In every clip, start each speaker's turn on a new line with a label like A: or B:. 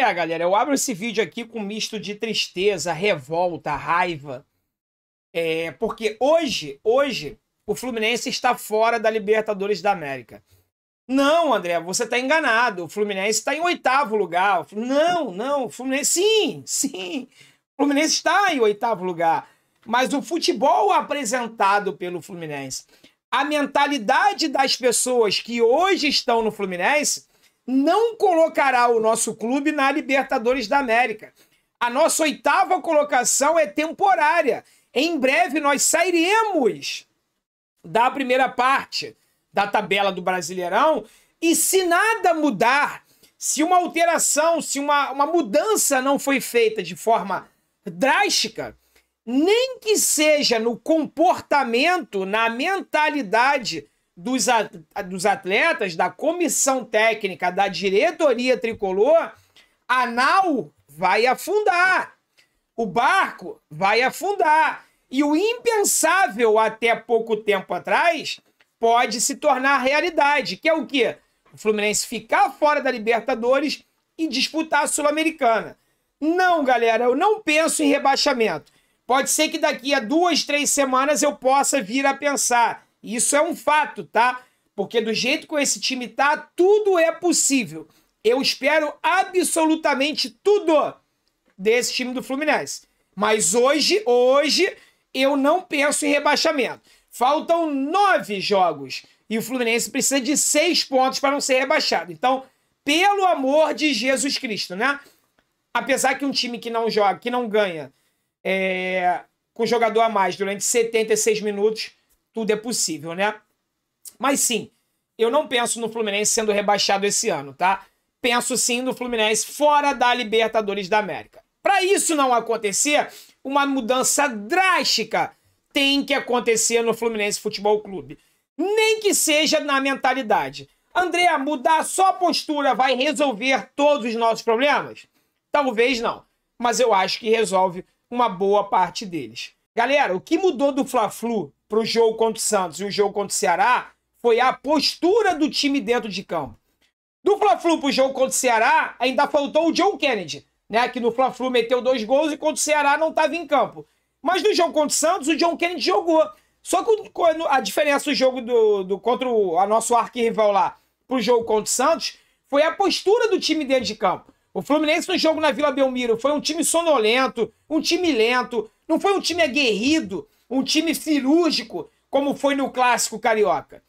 A: É, galera, eu abro esse vídeo aqui com misto de tristeza, revolta, raiva. É, porque hoje, hoje, o Fluminense está fora da Libertadores da América. Não, André, você está enganado. O Fluminense está em oitavo lugar. Não, não, o Fluminense, sim, sim. O Fluminense está em oitavo lugar. Mas o futebol apresentado pelo Fluminense, a mentalidade das pessoas que hoje estão no Fluminense, não colocará o nosso clube na Libertadores da América. A nossa oitava colocação é temporária. Em breve nós sairemos da primeira parte da tabela do Brasileirão e se nada mudar, se uma alteração, se uma, uma mudança não foi feita de forma drástica, nem que seja no comportamento, na mentalidade dos, atletas, da comissão técnica, da diretoria tricolor, a nau vai afundar. O barco vai afundar. E o impensável até pouco tempo atrás pode se tornar realidade, que é o quê? O Fluminense ficar fora da Libertadores e disputar a Sul-Americana. Não, galera, eu não penso em rebaixamento. Pode ser que daqui a duas, três semanas eu possa vir a pensar. Isso é um fato, tá? Porque do jeito que esse time tá, tudo é possível. Eu espero absolutamente tudo desse time do Fluminense. Mas hoje, hoje, eu não penso em rebaixamento. Faltam nove jogos e o Fluminense precisa de seis pontos para não ser rebaixado. Então, pelo amor de Jesus Cristo, né? Apesar que um time que não joga, que não ganha é, com jogador a mais durante 76 minutos, tudo é possível, né? Mas sim, eu não penso no Fluminense sendo rebaixado esse ano, tá? Penso sim no Fluminense fora da Libertadores da América. Para isso não acontecer, uma mudança drástica tem que acontecer no Fluminense Futebol Clube. Nem que seja na mentalidade. André, mudar só a postura vai resolver todos os nossos problemas? Talvez não, mas eu acho que resolve uma boa parte deles. Galera, o que mudou do Fla-Flu para o jogo contra o Santos e o jogo contra o Ceará foi a postura do time dentro de campo. Do Fla-Flu para o jogo contra o Ceará, ainda faltou o John Kennedy, né? Que no Fla-Flu meteu dois gols e contra o Ceará não estava em campo. Mas no jogo contra o Santos, o John Kennedy jogou. Só que a diferença do jogo do, do contra o a nosso arquirrival lá pro jogo contra o Santos foi a postura do time dentro de campo. O Fluminense no jogo na Vila Belmiro foi um time sonolento, um time lento, não foi um time aguerrido, um time cirúrgico, como foi no clássico carioca.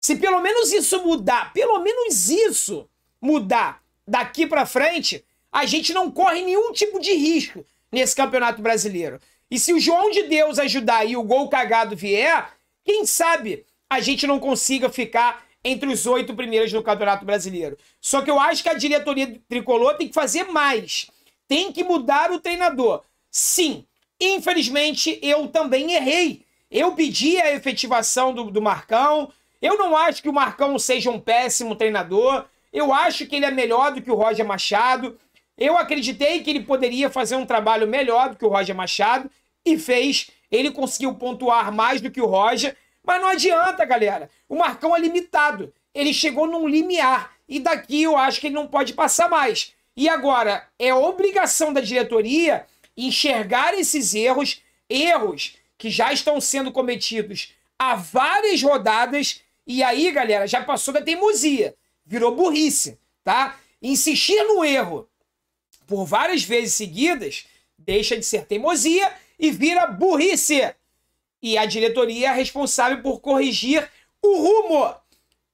A: Se pelo menos isso mudar, pelo menos isso mudar daqui para frente, a gente não corre nenhum tipo de risco nesse Campeonato Brasileiro. E se o João de Deus ajudar e o gol cagado vier, quem sabe a gente não consiga ficar entre os oito primeiros no Campeonato Brasileiro. Só que eu acho que a diretoria tricolor tem que fazer mais. Tem que mudar o treinador. Sim, infelizmente eu também errei. Eu pedi a efetivação do, do Marcão. Eu não acho que o Marcão seja um péssimo treinador. Eu acho que ele é melhor do que o Roger Machado. Eu acreditei que ele poderia fazer um trabalho melhor do que o Roger Machado e fez. Ele conseguiu pontuar mais do que o Roger, mas não adianta, galera. O Marcão é limitado. Ele chegou num limiar e daqui eu acho que ele não pode passar mais. E agora é obrigação da diretoria enxergar esses erros, erros que já estão sendo cometidos há várias rodadas. E aí, galera, já passou da teimosia, virou burrice, tá? Insistir no erro por várias vezes seguidas deixa de ser teimosia e vira burrice. E a diretoria é responsável por corrigir o rumo.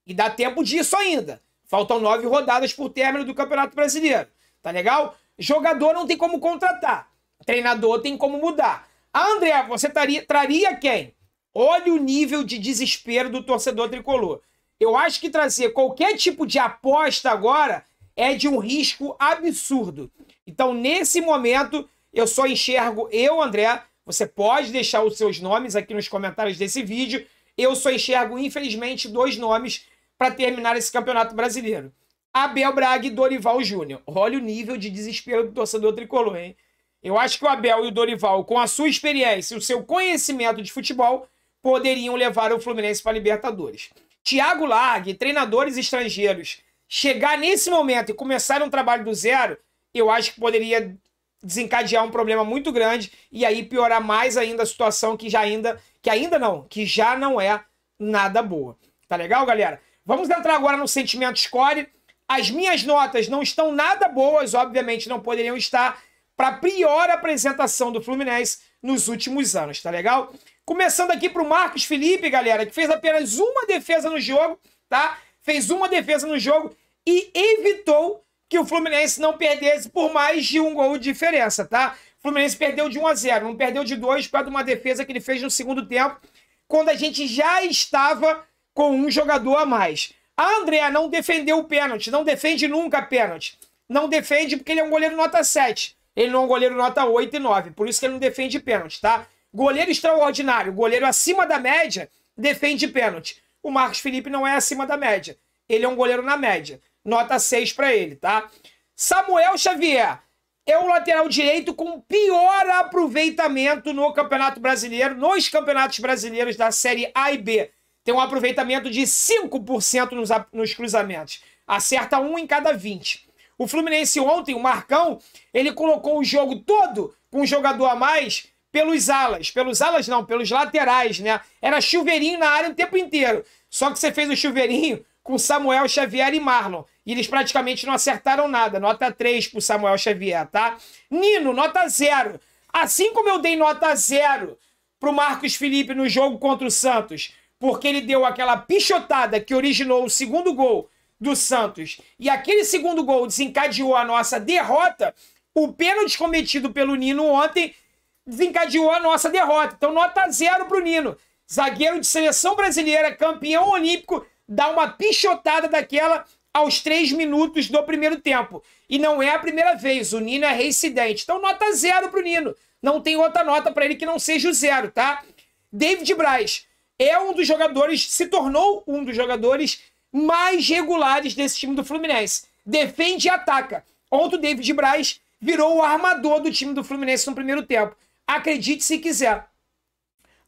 A: E dá tempo disso ainda. Faltam nove rodadas por término do Campeonato Brasileiro. Tá legal? Jogador não tem como contratar. Treinador tem como mudar. André, você traria, traria quem? Olha o nível de desespero do torcedor tricolor. Eu acho que trazer qualquer tipo de aposta agora é de um risco absurdo. Então, nesse momento, eu só enxergo eu, André. Você pode deixar os seus nomes aqui nos comentários desse vídeo. Eu só enxergo, infelizmente, dois nomes para terminar esse campeonato brasileiro: Abel Braga e Dorival Júnior. Olha o nível de desespero do torcedor tricolor, hein? Eu acho que o Abel e o Dorival, com a sua experiência e o seu conhecimento de futebol, poderiam levar o Fluminense para a Libertadores. Thiago Largue, treinadores estrangeiros, chegar nesse momento e começar um trabalho do zero, eu acho que poderia desencadear um problema muito grande e aí piorar mais ainda a situação que já ainda, que ainda não, que já não é nada boa. Tá legal, galera? Vamos entrar agora no sentimento score. As minhas notas não estão nada boas, obviamente não poderiam estar, para pior apresentação do Fluminense nos últimos anos, tá legal? Começando aqui para o Marcos Felipe, galera, que fez apenas uma defesa no jogo, tá? Fez uma defesa no jogo e evitou que o Fluminense não perdesse por mais de um gol de diferença, tá? O Fluminense perdeu de 1 a 0, não perdeu de 2 por causa de uma defesa que ele fez no segundo tempo, quando a gente já estava com um jogador a mais. A André não defendeu o pênalti, não defende nunca pênalti. Não defende porque ele é um goleiro nota 7. Ele não é um goleiro nota 8 e 9, por isso que ele não defende pênalti, tá? Goleiro extraordinário, goleiro acima da média, defende pênalti. O Marcos Felipe não é acima da média. Ele é um goleiro na média. Nota 6 para ele, tá? Samuel Xavier é o lateral direito com pior aproveitamento no Campeonato Brasileiro, nos campeonatos brasileiros da Série A e B. Tem um aproveitamento de 5% nos, nos cruzamentos. Acerta um em cada 20. O Fluminense ontem, o Marcão, ele colocou o jogo todo com um jogador a mais pelos alas. Pelos alas não, pelos laterais, né? Era chuveirinho na área o tempo inteiro. Só que você fez o chuveirinho com Samuel Xavier e Marlon. E eles praticamente não acertaram nada. Nota 3 pro Samuel Xavier, tá? Nino, nota 0. Assim como eu dei nota 0 pro Marcos Felipe no jogo contra o Santos, porque ele deu aquela pichotada que originou o segundo gol do Santos, e aquele segundo gol desencadeou a nossa derrota, o pênalti cometido pelo Nino ontem desencadeou a nossa derrota. Então, nota zero pro Nino. Zagueiro de seleção brasileira, campeão olímpico, dá uma pichotada daquela aos três minutos do primeiro tempo. E não é a primeira vez, o Nino é reincidente. Então, nota zero pro Nino. Não tem outra nota para ele que não seja o zero, tá? David Braz é um dos jogadores, se tornou um dos jogadores mais regulares desse time do Fluminense. Defende e ataca. Ontem o David Braz virou o armador do time do Fluminense no primeiro tempo. Acredite se quiser.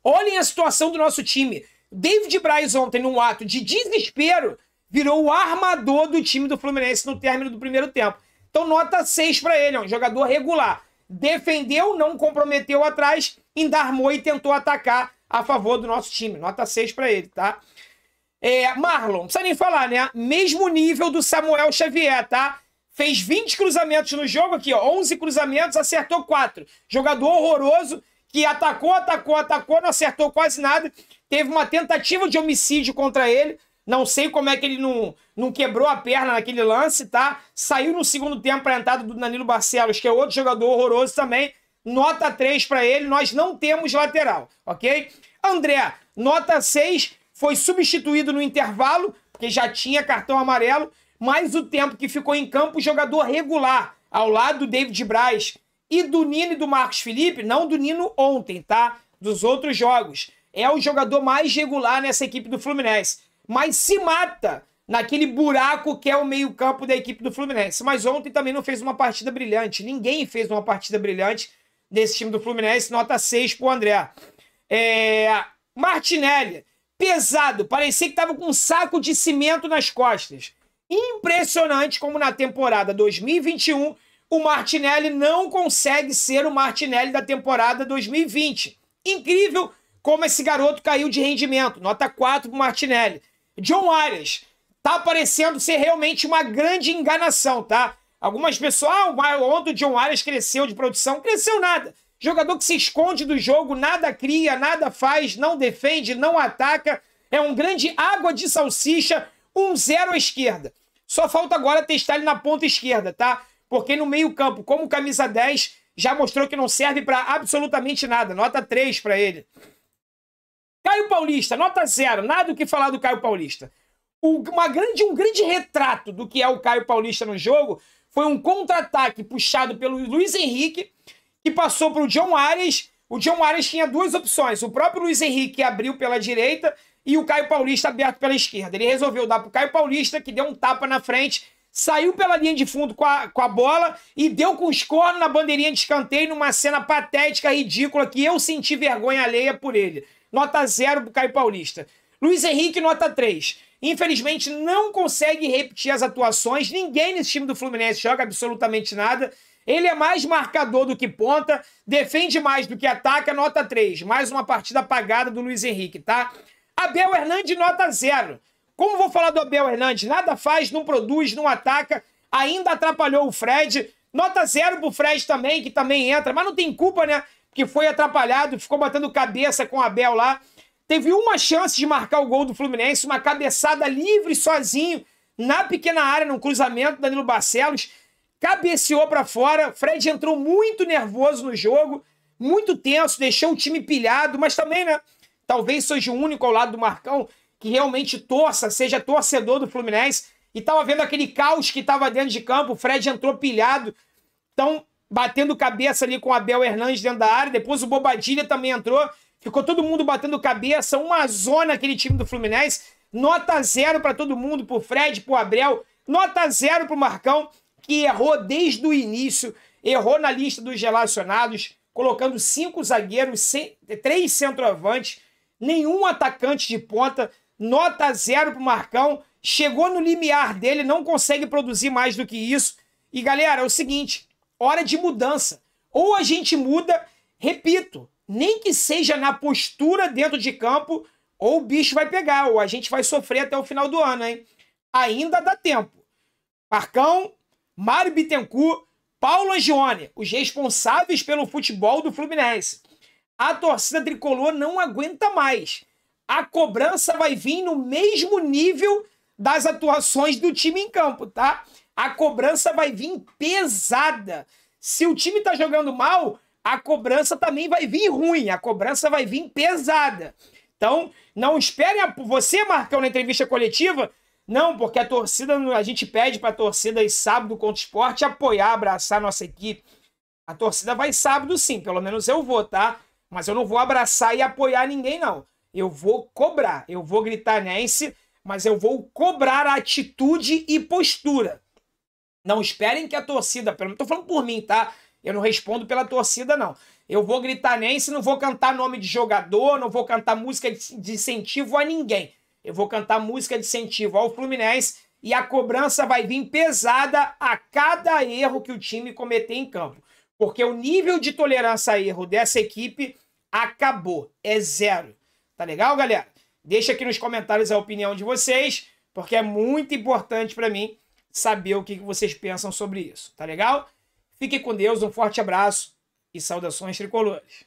A: Olhem a situação do nosso time. David Braz ontem, num ato de desespero, virou o armador do time do Fluminense no término do primeiro tempo. Então, nota 6 para ele, é um jogador regular. Defendeu, não comprometeu atrás, endarmou e tentou atacar a favor do nosso time. Nota 6 para ele, tá? É, Marlon, não precisa nem falar, né? Mesmo nível do Samuel Xavier, tá? Fez 20 cruzamentos no jogo aqui, ó. 11 cruzamentos, acertou 4. Jogador horroroso que atacou, atacou, atacou, não acertou quase nada. Teve uma tentativa de homicídio contra ele. Não sei como é que ele não, não quebrou a perna naquele lance, tá? Saiu no segundo tempo para a entrada do Danilo Barcelos, que é outro jogador horroroso também. Nota 3 para ele, nós não temos lateral, ok? André, nota 6, foi substituído no intervalo, porque já tinha cartão amarelo, mas o tempo que ficou em campo, jogador regular, ao lado do David Braz, e do Nino e do Marcos Felipe, não do Nino ontem, tá? Dos outros jogos. É o jogador mais regular nessa equipe do Fluminense. Mas se mata naquele buraco que é o meio-campo da equipe do Fluminense. Mas ontem também não fez uma partida brilhante. Ninguém fez uma partida brilhante nesse time do Fluminense. Nota 6 pro André. É... Martinelli, pesado. Parecia que tava com um saco de cimento nas costas. Impressionante como na temporada 2021 o Martinelli não consegue ser o Martinelli da temporada 2020. Incrível como esse garoto caiu de rendimento. Nota 4 pro Martinelli. John Arias tá parecendo ser realmente uma grande enganação, tá? Algumas pessoas, ah, ontem o John Arias cresceu de produção. Cresceu nada. Jogador que se esconde do jogo, nada cria, nada faz, não defende, não ataca. É um grande água de salsicha, um zero à esquerda. Só falta agora testar ele na ponta esquerda, tá? porque no meio-campo, como camisa 10, já mostrou que não serve para absolutamente nada. Nota 3 para ele. Caio Paulista, nota 0. Nada o que falar do Caio Paulista. Uma grande, um grande retrato do que é o Caio Paulista no jogo foi um contra-ataque puxado pelo Luiz Henrique, que passou para o John Arias. O John Arias tinha duas opções. O próprio Luiz Henrique abriu pela direita e o Caio Paulista aberto pela esquerda. Ele resolveu dar para o Caio Paulista, que deu um tapa na frente saiu pela linha de fundo com a, com a bola e deu com os cornos na bandeirinha de escanteio numa cena patética, ridícula, que eu senti vergonha alheia por ele. Nota zero pro Caio Paulista. Luiz Henrique, nota 3. Infelizmente, não consegue repetir as atuações. Ninguém nesse time do Fluminense joga absolutamente nada. Ele é mais marcador do que ponta, defende mais do que ataca, nota 3. Mais uma partida apagada do Luiz Henrique, tá? Abel Hernandes, nota 0. Como vou falar do Abel Hernandes? Nada faz, não produz, não ataca, ainda atrapalhou o Fred. Nota 0 pro Fred também, que também entra, mas não tem culpa, né? Que foi atrapalhado, ficou batendo cabeça com o Abel lá. Teve uma chance de marcar o gol do Fluminense, uma cabeçada livre sozinho na pequena área, num cruzamento, Danilo Barcelos cabeceou para fora. Fred entrou muito nervoso no jogo, muito tenso, deixou o time pilhado, mas também, né? Talvez seja o único ao lado do Marcão que realmente torça, seja torcedor do Fluminense. E tava vendo aquele caos que tava dentro de campo. O Fred entrou pilhado. Então, batendo cabeça ali com o Abel Hernandes dentro da área. Depois o Bobadilha também entrou. Ficou todo mundo batendo cabeça. Uma zona aquele time do Fluminense. Nota zero para todo mundo, pro Fred, pro Abel. Nota zero pro Marcão que errou desde o início, errou na lista dos relacionados, colocando cinco zagueiros, três centroavantes, nenhum atacante de ponta, nota zero para o Marcão, chegou no limiar dele, não consegue produzir mais do que isso. E galera, é o seguinte: hora de mudança. Ou a gente muda, repito, nem que seja na postura dentro de campo, ou o bicho vai pegar, ou a gente vai sofrer até o final do ano, hein? Ainda dá tempo. Marcão, Mário Bittencourt, Paulo Angione, os responsáveis pelo futebol do Fluminense. A torcida tricolor não aguenta mais. A cobrança vai vir no mesmo nível das atuações do time em campo, tá? A cobrança vai vir pesada. Se o time tá jogando mal, a cobrança também vai vir ruim, a cobrança vai vir pesada. Então, não esperem a... você, Marcão, na entrevista coletiva, não, porque a torcida, a gente pede para a torcida ir sábado contra o esporte apoiar, abraçar a nossa equipe. A torcida vai sábado sim, pelo menos eu vou, tá? Mas eu não vou abraçar e apoiar ninguém, não. Eu vou cobrar, eu vou gritar Nense, mas eu vou cobrar a atitude e postura. Não esperem que a torcida, pelo menos tô falando por mim, tá? Eu não respondo pela torcida, não. Eu vou gritar Nense, não vou cantar nome de jogador, não vou cantar música de incentivo a ninguém. Eu vou cantar música de incentivo ao Fluminense e a cobrança vai vir pesada a cada erro que o time cometer em campo. Porque o nível de tolerância a erro dessa equipe acabou. É zero. Tá legal, galera? Deixa aqui nos comentários a opinião de vocês, porque é muito importante para mim saber o que vocês pensam sobre isso. Tá legal? Fiquem com Deus, um forte abraço e saudações tricolores.